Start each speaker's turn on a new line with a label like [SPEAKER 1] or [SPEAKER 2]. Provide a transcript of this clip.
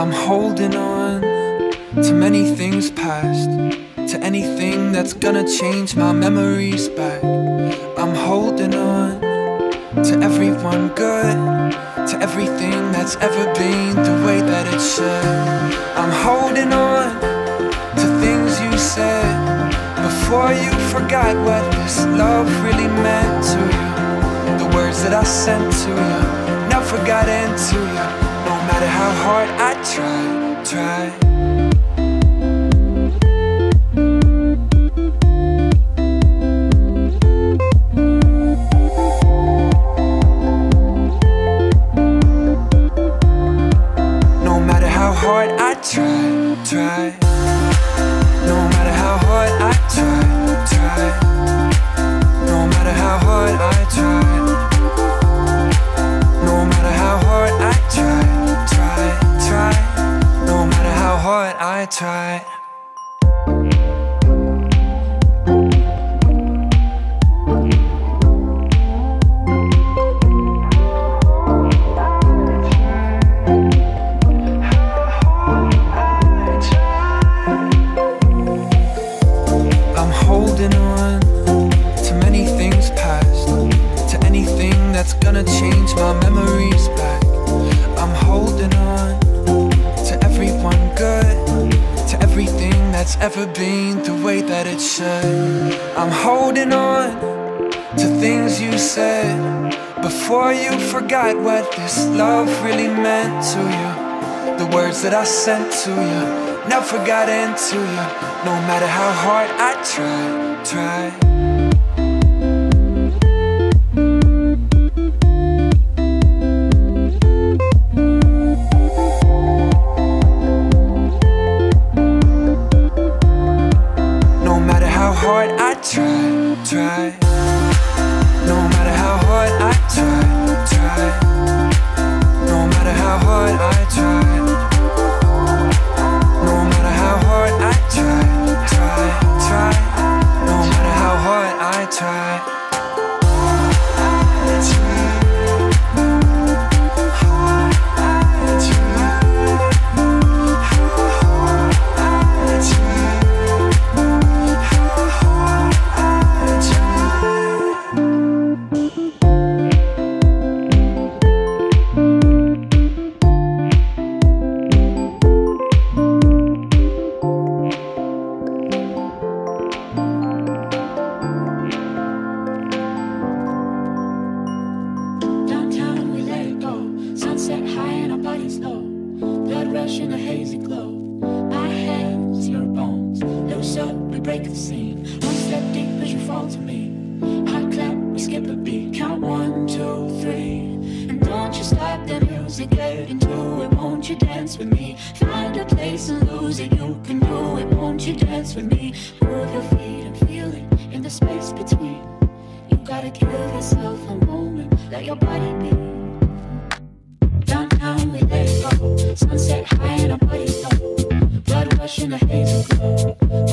[SPEAKER 1] I'm holding on to many things past, to anything that's gonna change my memories back. I'm holding on to everyone good, to everything that's ever been the way that it should. I'm holding on to things you said before you forgot what this love really meant to you. The words that I sent to you never got into you, matter how hard I try, try. No matter how hard I try, try. No matter how hard I try, try. To many things past to anything that's gonna change my memories back. I'm holding on ever been the way that it should. I'm holding on to things you said before you forgot what this love really meant to you. The words that I sent to you never got into you, no matter how hard I try, try. Hard I try, try.
[SPEAKER 2] In a hazy glow. My hands, your bones. Loose up, we break the scene. One step deep as you fall to me. I clap, we skip a beat. Count one, two, three. And don't you stop the music, get into it. Won't you dance with me? Find a place and lose it. You can do it. Won't you dance with me? Move your feet Sunset high in a muddy glow. Blood rush in haze hazel glow.